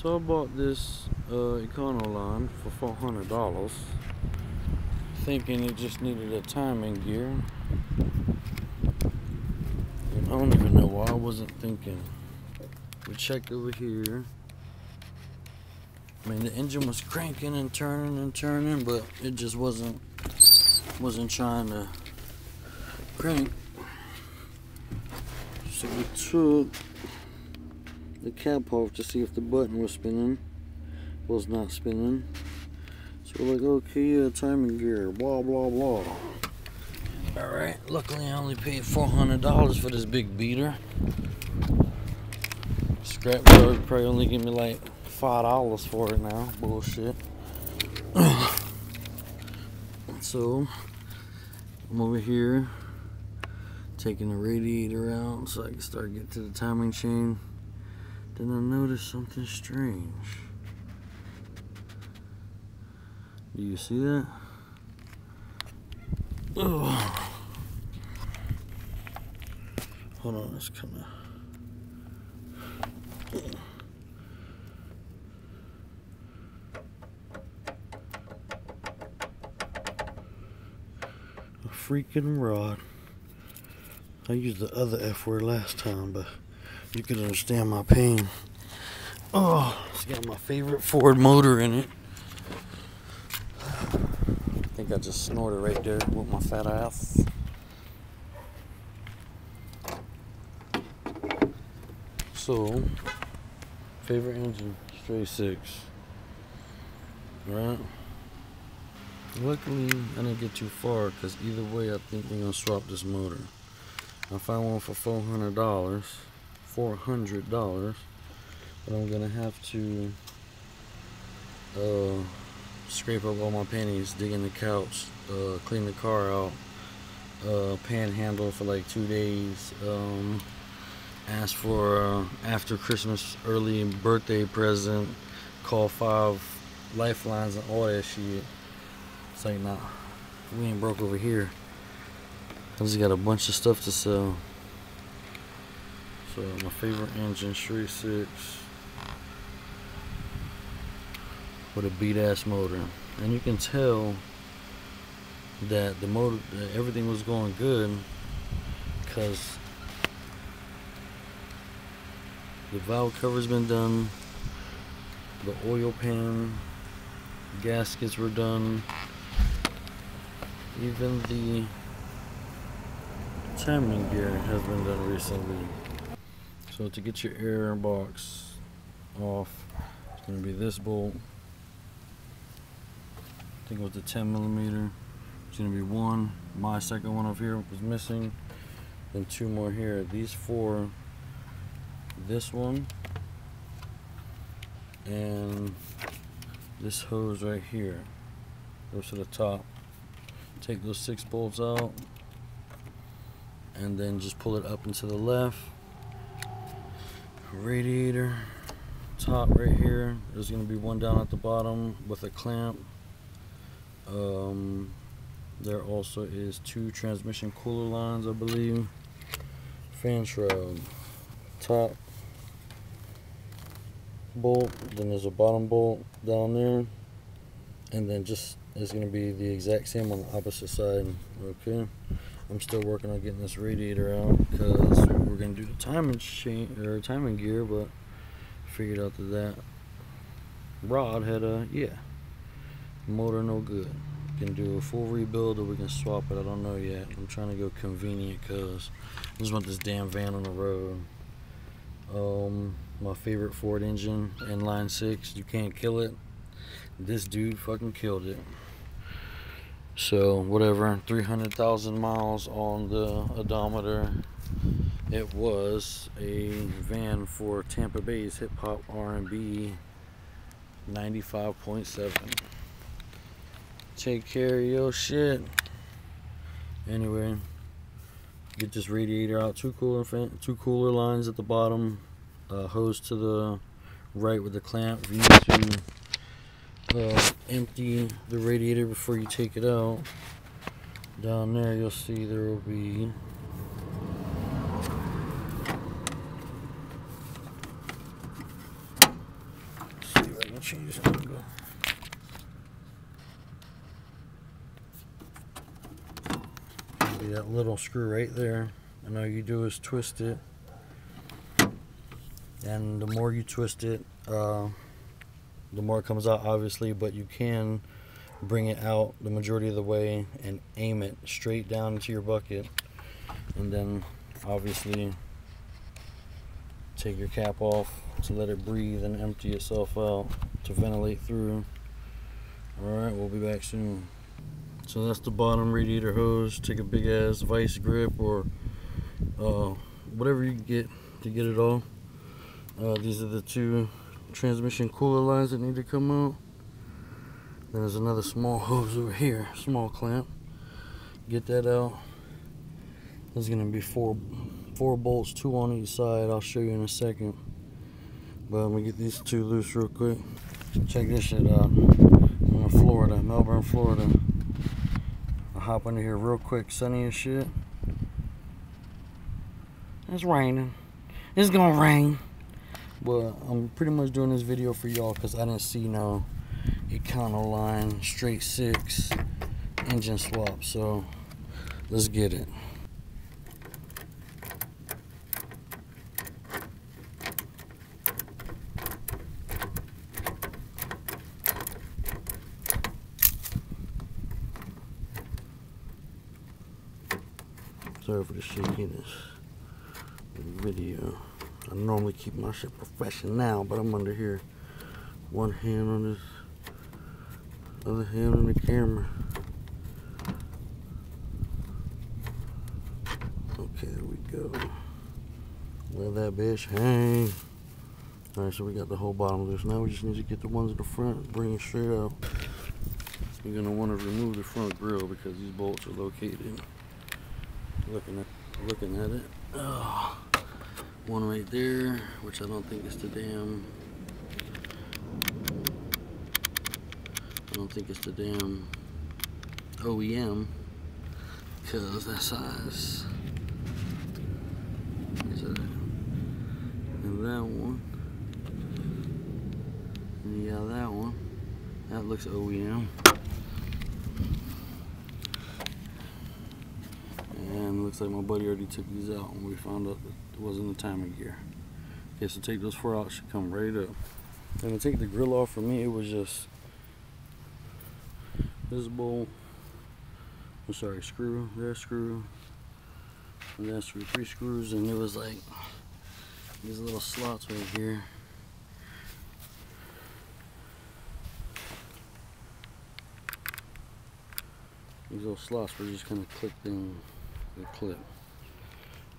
So I bought this uh, Econoline for $400 thinking it just needed a timing gear. And I don't even know why I wasn't thinking. We checked over here. I mean the engine was cranking and turning and turning but it just wasn't wasn't trying to crank. So we took the cap off to see if the button was spinning. Was not spinning. So we're like, okay, yeah, timing gear, blah, blah, blah. Alright, luckily I only paid $400 for this big beater. Scrap Scrapyard probably only give me like $5 for it now. Bullshit. so, I'm over here taking the radiator out so I can start getting to the timing chain. Then I noticed something strange. Do you see that? Oh. Hold on, it's coming. A freaking rod. I used the other F word last time, but you can understand my pain. Oh, it's got my favorite Ford motor in it. I think I just snorted right there with my fat ass. So, favorite engine, straight six. Right? Luckily, I didn't get too far because either way, I think we're gonna swap this motor. I found one for four hundred dollars, four hundred dollars, but I'm gonna have to uh, scrape up all my pennies, dig in the couch, uh, clean the car out, uh, panhandle for like two days, um, ask for uh, after Christmas early birthday present, call five lifelines and all that shit. It's like, nah, we ain't broke over here. I just got a bunch of stuff to sell. So my favorite engine, straight six, with a beat ass motor, and you can tell that the motor, that everything was going good, because the valve cover's been done, the oil pan, gaskets were done, even the timing gear has been done recently. So to get your air box off, it's going to be this bolt. I think it was the 10 millimeter. It's going to be one. My second one over here was missing. Then two more here. These four. This one. And this hose right here goes to the top. Take those six bolts out and then just pull it up and to the left radiator top right here there's going to be one down at the bottom with a clamp. Um, there also is two transmission cooler lines I believe. Fan shroud top bolt then there's a bottom bolt down there. And then just it's going to be the exact same on the opposite side okay I'm still working on getting this radiator out because we're to do the timing chain or timing gear, but figured out that that rod had a yeah motor no good. Can do a full rebuild or we can swap it. I don't know yet. I'm trying to go convenient because I just want this damn van on the road. Um, my favorite Ford engine, inline six. You can't kill it. This dude fucking killed it. So whatever, 300,000 miles on the odometer. It was a van for Tampa Bay's hip hop R&B 95.7. Take care of your shit. Anyway, get this radiator out. Two cooler fan, two cooler lines at the bottom. Uh, hose to the right with the clamp. V2 uh, empty the radiator before you take it out. Down there you'll see there will be me change this angle. Be that little screw right there. And all you do is twist it. And the more you twist it, uh, the more it comes out obviously, but you can bring it out the majority of the way and aim it straight down into your bucket. And then obviously take your cap off to let it breathe and empty itself out to ventilate through. Alright, we'll be back soon. So that's the bottom radiator hose. Take a big ass vice grip or uh, whatever you get to get it all. Uh, these are the two transmission cooler lines that need to come out. Then there's another small hose over here, small clamp. Get that out. There's gonna be four four bolts, two on each side. I'll show you in a second. But I'm gonna get these two loose real quick. Check this shit out. I'm in Florida, Melbourne, Florida. I'll hop under here real quick, sunny as shit. It's raining. It's gonna rain. But I'm pretty much doing this video for y'all because I didn't see no Econoline straight six engine swap. So let's get it. Sorry for the shakiness video. I normally keep my shit professional, but I'm under here. One hand on this, other hand on the camera. Okay, there we go. Let that bitch hang. Alright, so we got the whole bottom of this. Now we just need to get the ones at the front, bring it straight out. You're gonna want to remove the front grill because these bolts are located. Looking at looking at it. Oh one right there, which I don't think is the damn. I don't think it's the damn OEM because that size. Is? And that one. And yeah, that one. That looks OEM. And looks like my buddy already took these out when we found out that it wasn't the timing gear. Okay, so take those four out, should come right up. And to take the grill off for me, it was just visible. I'm sorry, screw, there screw, and that screw, three screws, and it was like these little slots right here. These little slots were just kind of clipped in the clip.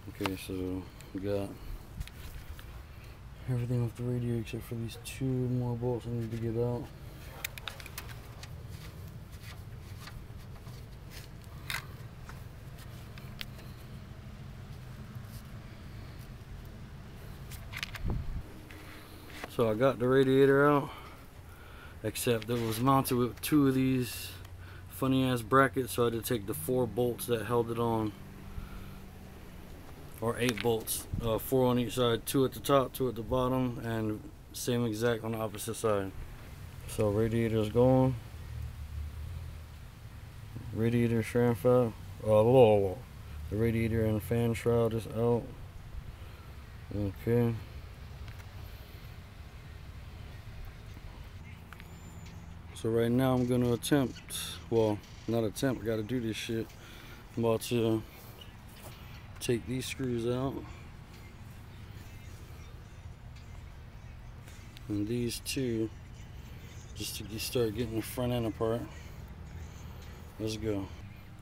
Okay, so we got everything off the radio except for these two more bolts I need to get out. So I got the radiator out, except it was mounted with two of these funny ass brackets, so I had to take the four bolts that held it on or eight bolts. Uh, four on each side two at the top two at the bottom and same exact on the opposite side. So radiator is going radiator shroud uh, whoa, the radiator and fan shroud is out. Okay. So right now I'm gonna attempt well not attempt I gotta do this shit. I'm about to take these screws out. And these two just to start getting the front end apart. Let's go.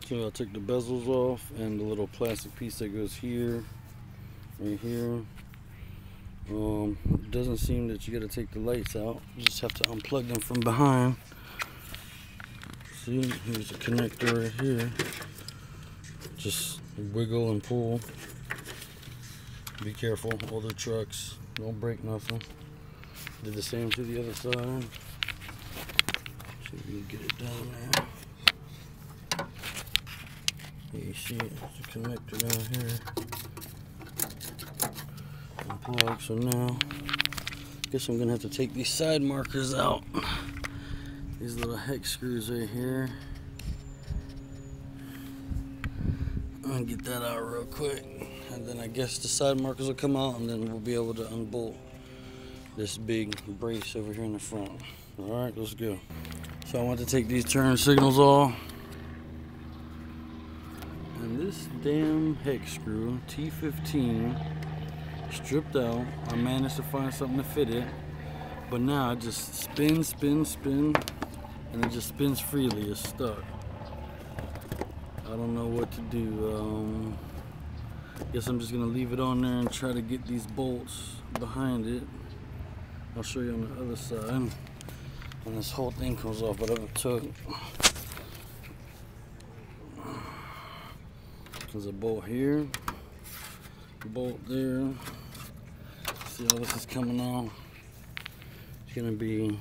So I took the bezels off and the little plastic piece that goes here right here. Um, it doesn't seem that you got to take the lights out. You just have to unplug them from behind. See here's a connector right here. Just wiggle and pull. Be careful, other trucks, don't break nothing. Did the same to the other side. See if we can get it down now. You see it, it's a connector down here. Unplug, so now Guess I'm gonna have to take these side markers out. These little hex screws right here. I'm get that out real quick. And then I guess the side markers will come out and then we'll be able to unbolt this big brace over here in the front. All right, let's go. So I want to take these turn signals off. And this damn hex screw, T15, stripped out. I managed to find something to fit it. But now it just spins, spins, spin, and it just spins freely. It's stuck. I don't know what to do. Um, guess I'm just gonna leave it on there and try to get these bolts behind it. I'll show you on the other side. when this whole thing comes off, but I took there's a bolt here, bolt there. See how this is coming off? It's gonna be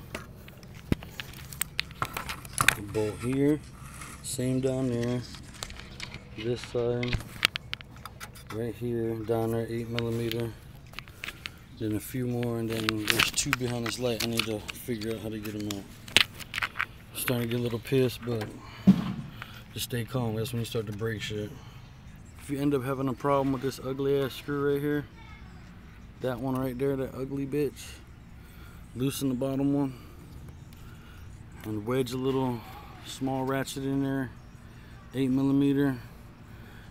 a bolt here, same down there, this side, right here, down there, eight millimeter. Then a few more, and then there's two behind this light. I need to figure out how to get them out. Starting to get a little pissed, but just stay calm. That's when you start to break shit. If you end up having a problem with this ugly ass screw right here, that one right there, that ugly bitch, loosen the bottom one and wedge a little small ratchet in there, eight millimeter.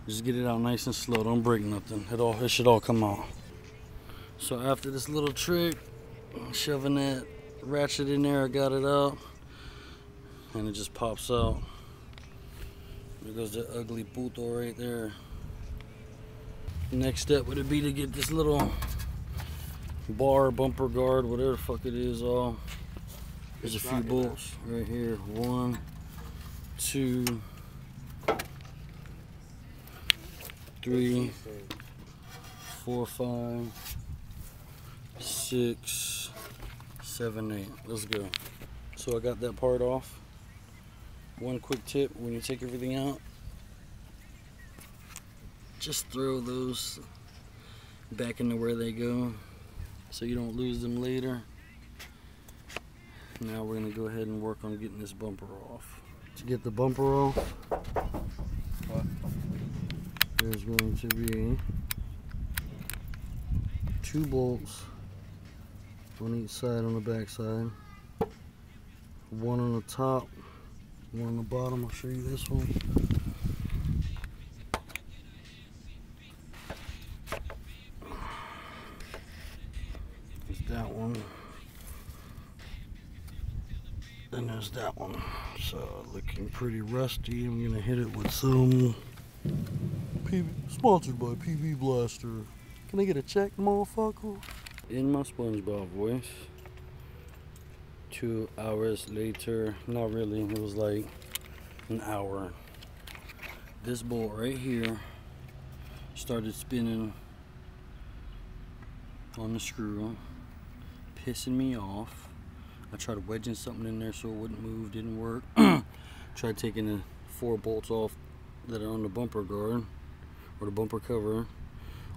Just get it out nice and slow. Don't break nothing. It all it should all come out. So after this little trick, shoving that ratchet in there, I got it out. And it just pops out. There goes the ugly puto right there. Next step would it be to get this little bar, bumper guard, whatever the fuck it is all. There's a few bolts right here. One, two, three, four, five, six, seven, eight. Let's go. So I got that part off. One quick tip when you take everything out, just throw those back into where they go so you don't lose them later. Now we're going to go ahead and work on getting this bumper off. To get the bumper off, there's going to be two bolts on each side on the back side. One on the top, one on the bottom. I'll show you this one. There's that one. and there's that one. So looking pretty rusty. I'm gonna hit it with some PB, sponsored by PB Blaster. Can I get a check, motherfucker? In my SpongeBob voice. Two hours later, not really, it was like an hour. This bolt right here started spinning on the screw, pissing me off. I tried wedging something in there so it wouldn't move, didn't work. tried taking the four bolts off that are on the bumper guard or the bumper cover.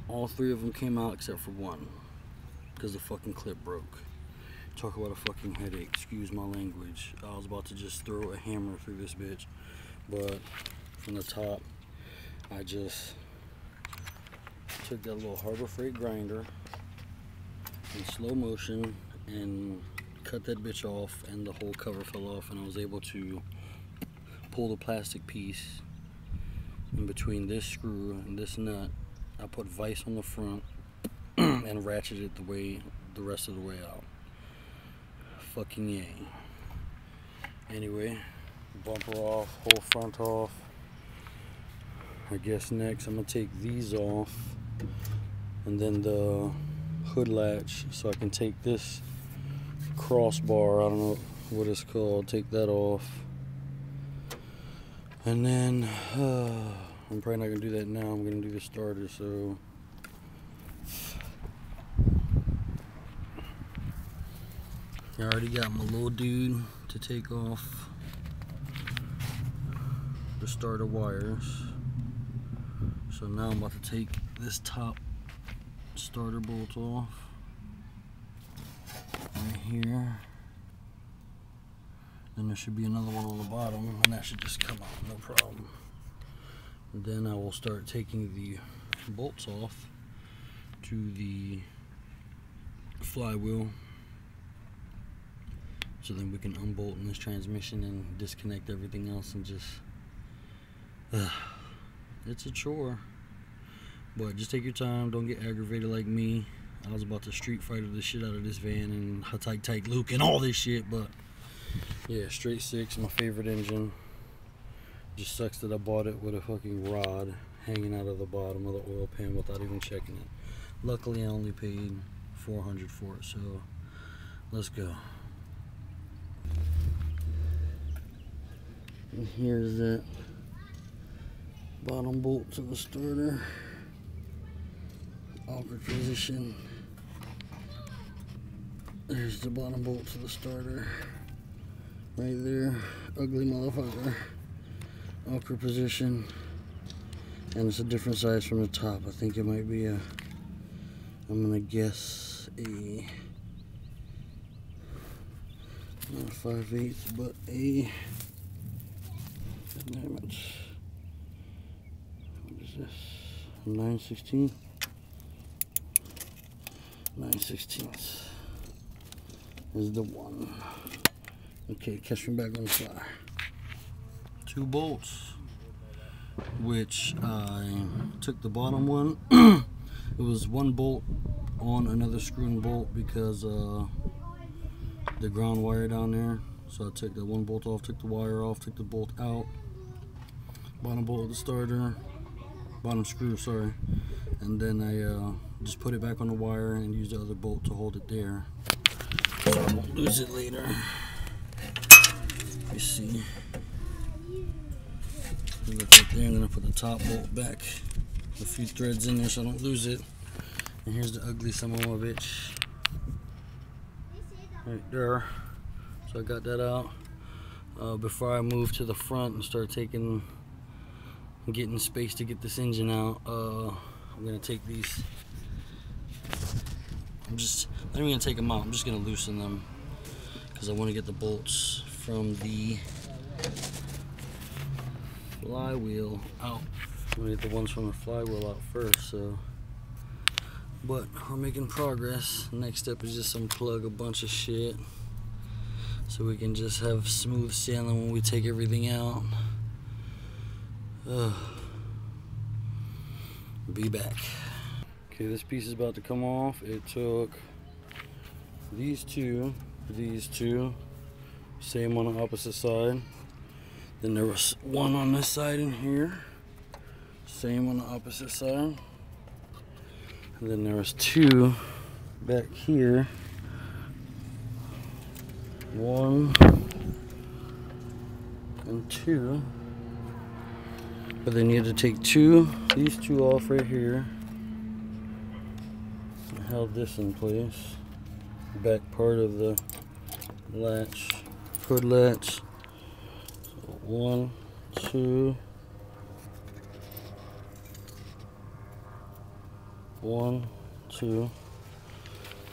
All three of them came out except for one because the fucking clip broke. Talk about a fucking headache, excuse my language. I was about to just throw a hammer through this bitch, but from the top, I just took that little Harbor Freight grinder in slow motion and cut that bitch off and the whole cover fell off and I was able to pull the plastic piece in between this screw and this nut. I put vise on the front and ratchet it the way the rest of the way out. Fucking yay. Anyway, bumper off, whole front off. I guess next I'm gonna take these off and then the hood latch so I can take this crossbar, I don't know what it's called, take that off. And then, uh, I'm probably not gonna do that now, I'm gonna do the starter, so. I already got my little dude to take off the starter wires. So now I'm about to take this top starter bolt off. There should be another one on the bottom, and that should just come out, no problem. Then I will start taking the bolts off to the flywheel. So then we can unbolt in this transmission and disconnect everything else and just uh, it's a chore. But just take your time don't get aggravated like me. I was about to street fighter the shit out of this van and tight tight Luke and all this shit but yeah straight six my favorite engine. Just sucks that I bought it with a fucking rod hanging out of the bottom of the oil pan without even checking it. Luckily I only paid 400 for it so let's go. And here's that bottom bolt to the starter. Awkward position there's the bottom bolt to the starter right there. Ugly motherfucker. Awkward position. And it's a different size from the top. I think it might be a I'm gonna guess a not a 5 8 but a damn it. What is this? 9 16 9 16ths is the one okay catch me back on the fly two bolts which I took the bottom one it was one bolt on another screw and bolt because uh, the ground wire down there. So I took the one bolt off, took the wire off, took the bolt out. Bottom bolt of the starter, bottom screw, sorry. And then I uh, just put it back on the wire and used the other bolt to hold it there. So I won't lose it later. See. Look right there, and then I put the top bolt back. A few threads in there so I don't lose it. And here's the ugly some of bitch. Right there. So I got that out. Uh, before I move to the front and start taking getting space to get this engine out uh, I'm gonna take these. I'm just even gonna take them out. I'm just gonna loosen them because I want to get the bolts from the flywheel out. Gonna get the ones from the flywheel out first so. But we're making progress. Next step is just unplug a bunch of shit so we can just have smooth sailing when we take everything out. Ugh. be back. Okay this piece is about to come off. It took these two these two same on the opposite side then there was one on this side in here same on the opposite side and then there was two back here. One and two. But then you had to take two, these two off right here. And held this in place. Back part of the latch, hood latch. So one, two, one, two,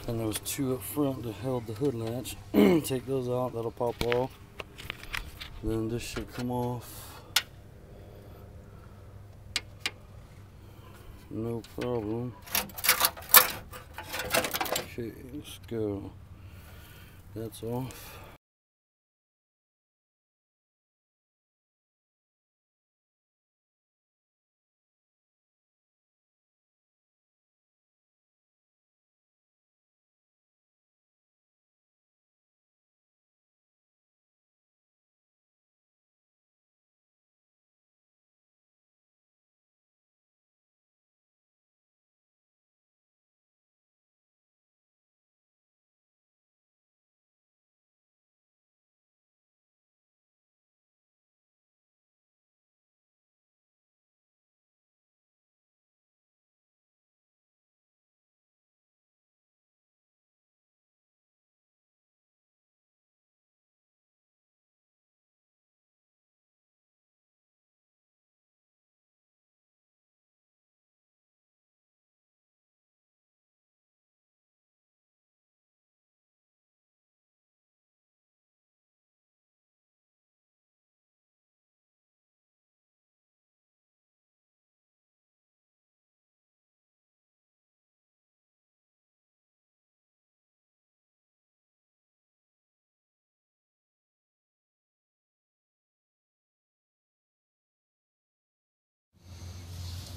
and there was two up front that held the hood latch. Take those out, that'll pop off. Then this should come off. No problem. Okay, let's go. That's off.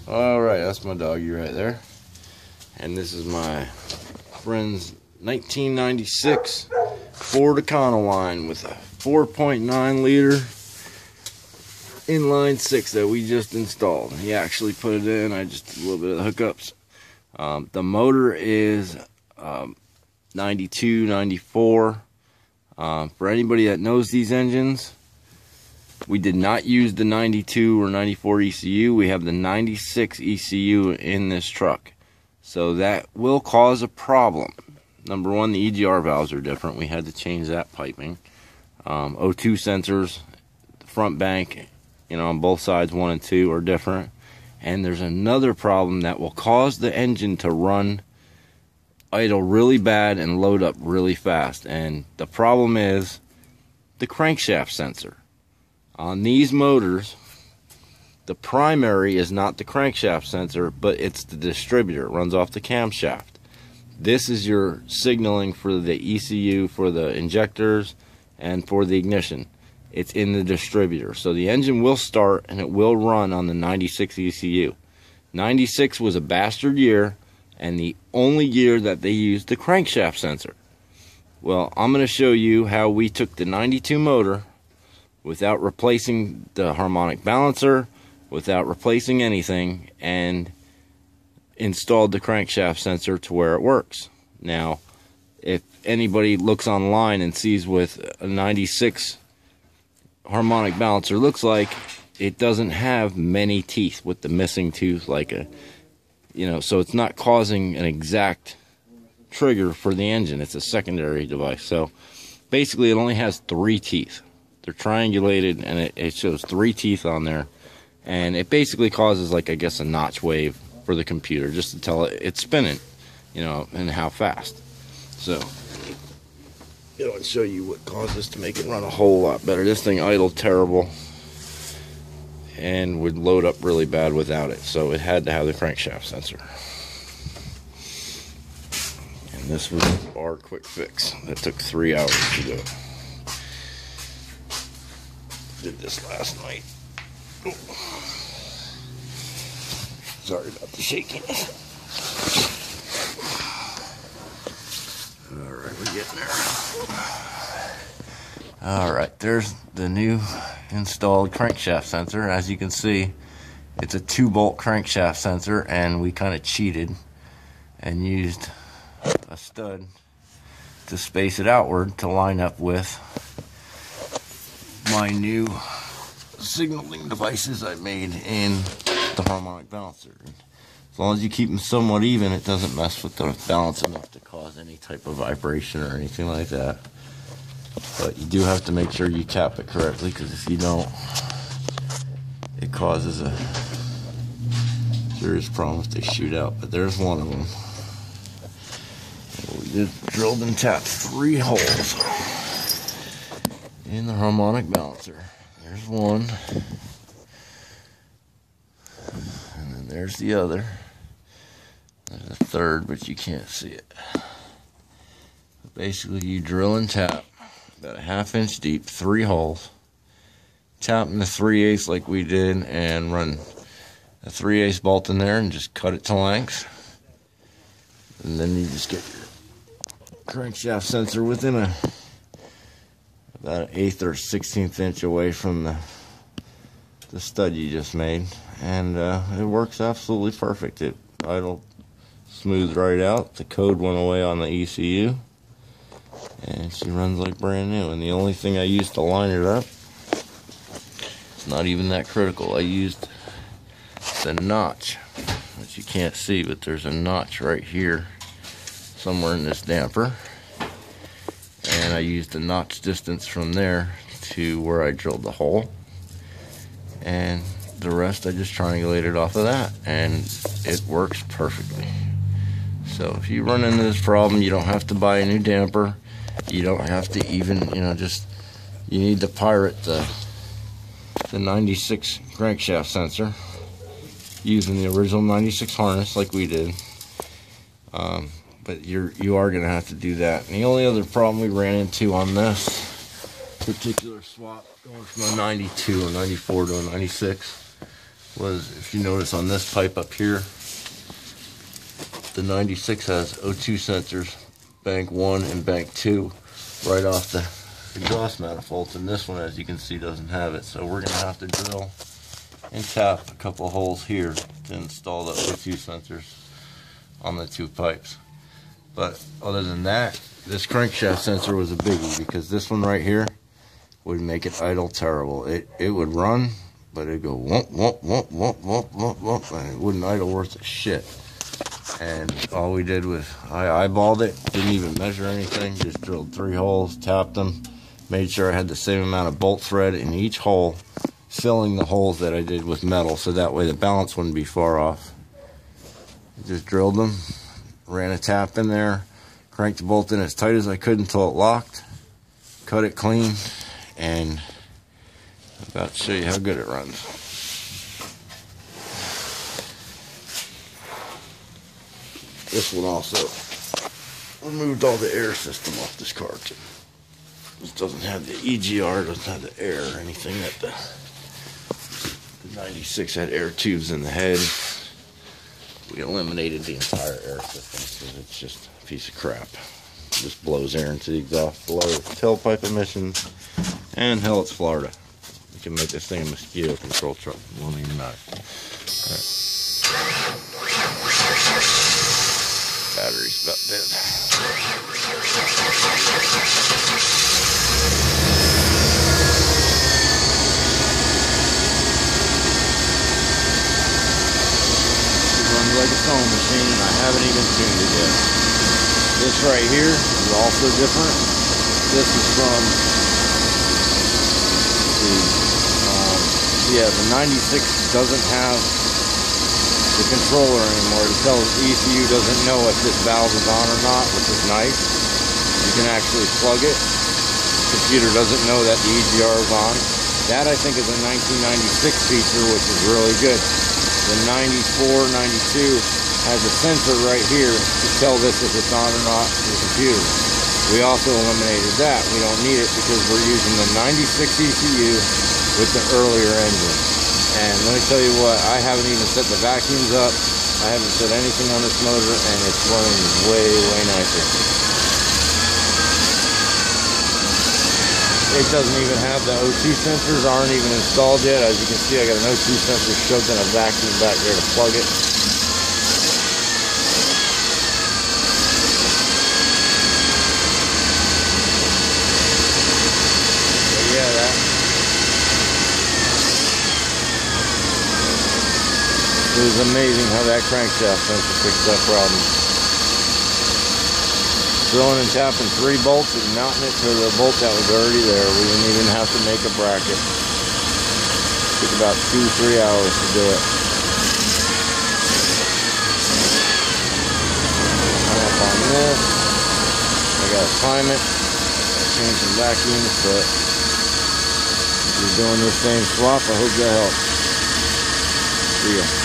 All right, that's my doggy right there. And this is my friend's 1996 Ford Econoline with a 4.9 liter inline six that we just installed. He actually put it in. I just did a little bit of the hookups. Um, the motor is um, 92, 94. Um, for anybody that knows these engines, we did not use the 92 or 94 ECU. We have the 96 ECU in this truck. So that will cause a problem. Number one, the EGR valves are different. We had to change that piping. Um, O2 sensors, front bank, you know, on both sides, one and two, are different. And there's another problem that will cause the engine to run idle really bad and load up really fast. And the problem is the crankshaft sensor. On these motors, the primary is not the crankshaft sensor, but it's the distributor. It runs off the camshaft. This is your signaling for the ECU, for the injectors, and for the ignition. It's in the distributor. So the engine will start and it will run on the 96 ECU. 96 was a bastard year and the only year that they used the crankshaft sensor. Well, I'm going to show you how we took the 92 motor without replacing the harmonic balancer, without replacing anything, and installed the crankshaft sensor to where it works. Now, if anybody looks online and sees what a 96 harmonic balancer looks like, it doesn't have many teeth with the missing tooth like a you know, so it's not causing an exact trigger for the engine. It's a secondary device. So basically, it only has three teeth. They're triangulated, and it, it shows three teeth on there, and it basically causes like I guess a notch wave for the computer just to tell it it's spinning, you know, and how fast. So it'll show you what caused to make it run a whole lot better. This thing idled terrible and would load up really bad without it. So it had to have the crankshaft sensor. And this was our quick fix. That took three hours to do. Did this last night. Oh. Sorry about the shakiness. All right, we're getting there. All right, there's the new installed crankshaft sensor. As you can see, it's a two bolt crankshaft sensor, and we kind of cheated and used a stud to space it outward to line up with my new signaling devices I made in the harmonic balancer. As long as you keep them somewhat even, it doesn't mess with the balance enough to cause any type of vibration or anything like that. But you do have to make sure you cap it correctly because if you don't, it causes a serious problem if they shoot out. But there's one of them. We just drilled and tapped three holes in the harmonic balancer. There's one. And then there's the other. There's a third, but you can't see it. Basically, you drill and tap about a half inch deep, three holes. Tap in the 3 eighths like we did and run a 3 eighths bolt in there and just cut it to length. And then you just get your crankshaft sensor within a about an eighth or sixteenth inch away from the the stud you just made, and uh, it works absolutely perfect. It idle smooth right out. The code went away on the ECU and she runs like brand new. And the only thing I used to line it up it's not even that critical. I used the notch which you can't see but there's a notch right here somewhere in this damper and I used the notch distance from there to where I drilled the hole. And the rest I just triangulated off of that and it works perfectly. So if you run into this problem you don't have to buy a new damper. You don't have to even, you know, just, you need to pirate the, the 96 crankshaft sensor using the original 96 harness like we did. Um, but you're, you are going to have to do that. And the only other problem we ran into on this particular swap going from a 92 or 94 to a 96 was, if you notice on this pipe up here, the 96 has O2 sensors, bank one and bank two, right off the exhaust manifolds. And this one, as you can see, doesn't have it. So we're gonna have to drill and tap a couple holes here to install the O2 sensors on the two pipes. But other than that, this crankshaft sensor was a biggie because this one right here would make it idle terrible. It it would run, but it'd go whoop whoop whoop whoop whoop whoop whoop, and it wouldn't idle worth a shit. And all we did was I eyeballed it, didn't even measure anything, just drilled three holes, tapped them, made sure I had the same amount of bolt thread in each hole, filling the holes that I did with metal, so that way the balance wouldn't be far off. Just drilled them, ran a tap in there, cranked the bolt in as tight as I could until it locked, cut it clean, and I'm about to show you how good it runs. This one also removed all the air system off this car too. This doesn't have the EGR, doesn't have the air or anything that the, the 96 had air tubes in the head. Eliminated the entire air system because it's just a piece of crap. Just blows air into the exhaust below tailpipe emissions. And hell, it's Florida. You can make this thing a mosquito control truck. Won't even. Alright. Battery's about dead. Like a machine. I haven't even tuned it yet. This right here is also different. This is from the um, yeah the 96 doesn't have the controller anymore. It tells ECU doesn't know if this valve is on or not, which is nice. You can actually plug it. The computer doesn't know that the EGR is on. That I think is a 1996 feature, which is really good. The 94, 92 has a sensor right here to tell this if it's on or not the computer. We also eliminated that. We don't need it because we're using the 96 ECU with the earlier engine. And let me tell you what, I haven't even set the vacuums up. I haven't set anything on this motor and it's running way, way nicer. It doesn't even have the O2 sensors aren't even installed yet. As you can see, I got an O2 sensor shoved in a vacuum back there to plug it. Yeah, that. It was amazing how that crankshaft sensor fixed that problem. Drilling and tapping three bolts and mounting it to the bolt that was already there. We didn't even have to make a bracket. Took about two, three hours to do it. I'm up on this. I gotta time it. Change some vacuums, but if you're doing this same swap, I hope that helps. See ya.